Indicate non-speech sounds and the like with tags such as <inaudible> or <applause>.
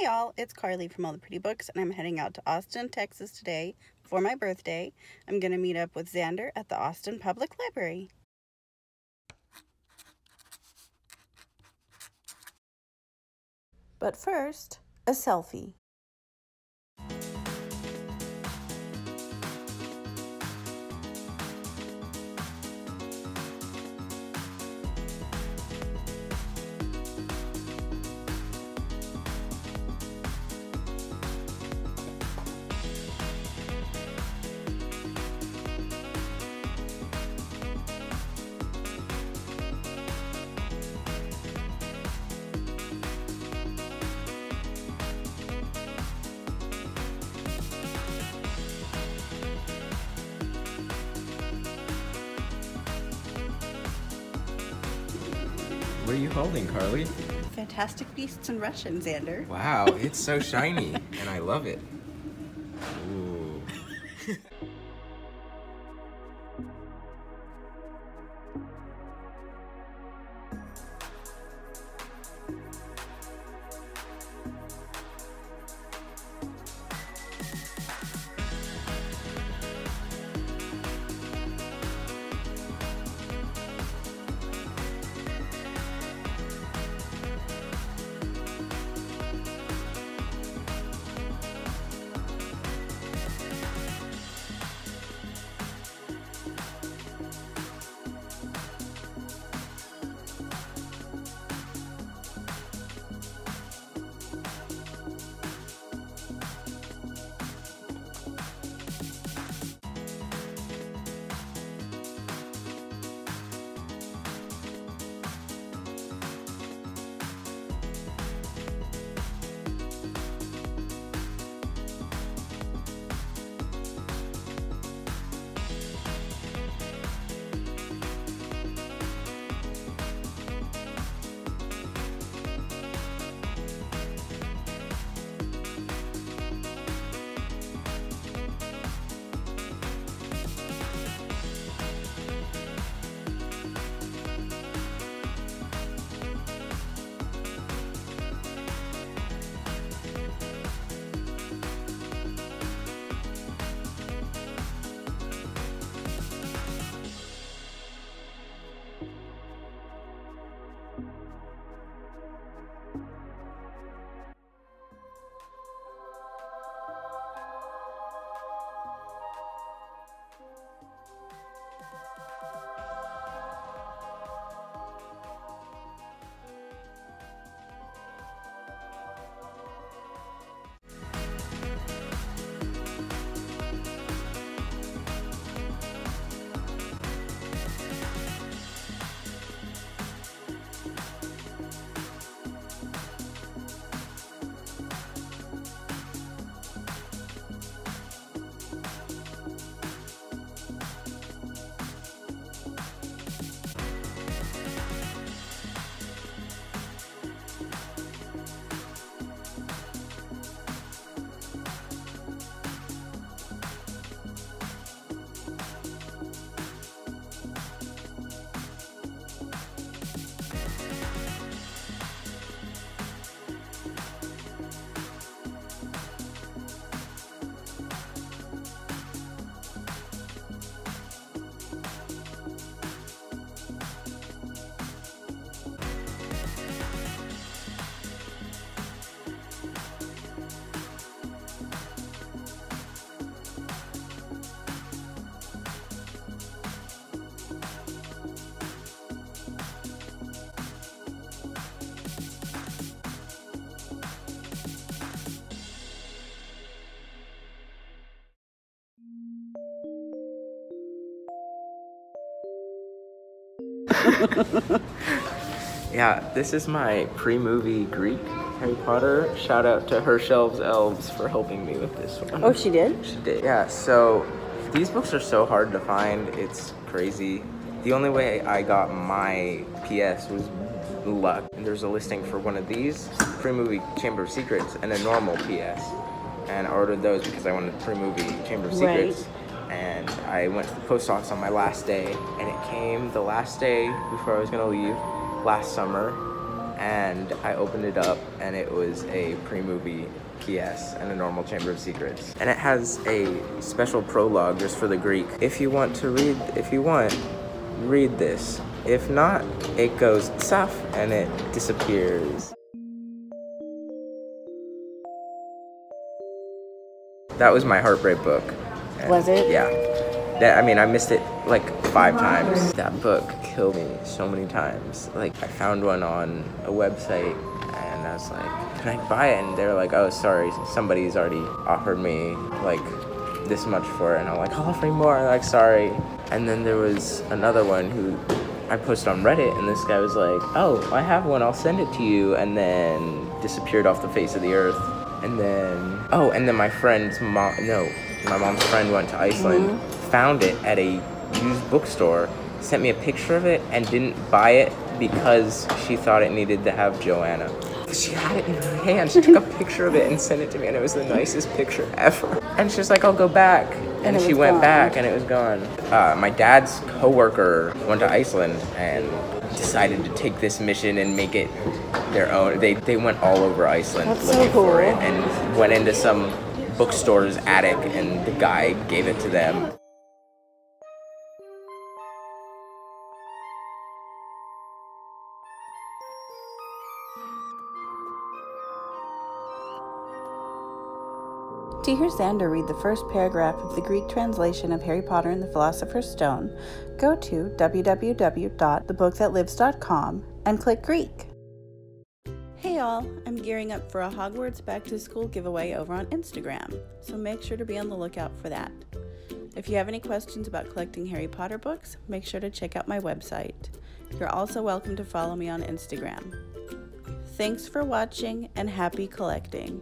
Hi, all. It's Carly from All the Pretty Books, and I'm heading out to Austin, Texas today for my birthday. I'm going to meet up with Xander at the Austin Public Library. But first, a selfie. What are you holding, Carly? Fantastic Beasts in Russian, Xander. Wow, it's so shiny, and I love it. <laughs> yeah, this is my pre-movie Greek Harry Potter. Shout out to Her Shelves Elves for helping me with this one. Oh, she did? She did. Yeah, so these books are so hard to find. It's crazy. The only way I got my PS was luck. And there's a listing for one of these, pre-movie Chamber of Secrets, and a normal PS. And I ordered those because I wanted pre-movie Chamber of Right. And I went to the post office on my last day, and it came the last day before I was gonna leave last summer. and I opened it up, and it was a pre-movie PS and a normal Chamber of Secrets. And it has a special prologue just for the Greek. If you want to read, if you want, read this. If not, it goes tsaf and it disappears. That was my heartbreak book. And Was it? Yeah. That, I mean, I missed it like five times. That book killed me so many times. Like, I found one on a website and I was like, can I buy it? And they're like, oh, sorry, somebody's already offered me like this much for it. And I'm like, I'll offer you more. I'm like, sorry. And then there was another one who I posted on Reddit, and this guy was like, oh, I have one, I'll send it to you. And then disappeared off the face of the earth. And then, oh, and then my friend's mom, no, my mom's friend went to Iceland, found it at a used bookstore, sent me a picture of it, and didn't buy it because she thought it needed to have Joanna. She had it in her hand. She took a <laughs> picture of it and sent it to me, and it was the nicest picture ever. And she's like, I'll go back. And, it she went gone. back, and it was gone. Uh, my dad's coworker went to Iceland and decided to take this mission and make it their own. They, they went all over Iceland That's so looking for it and went into some bookstore's attic, and the guy gave it to them. To hear Xander read the first paragraph of the Greek translation of Harry Potter and the Philosopher's Stone, go to www.thebookthatlives.com and click Greek. Hey y'all, I'm gearing up for a Hogwarts Back to School giveaway over on Instagram, so make sure to be on the lookout for that. If you have any questions about collecting Harry Potter books, make sure to check out my website. You're also welcome to follow me on Instagram. Thanks for watching and happy collecting.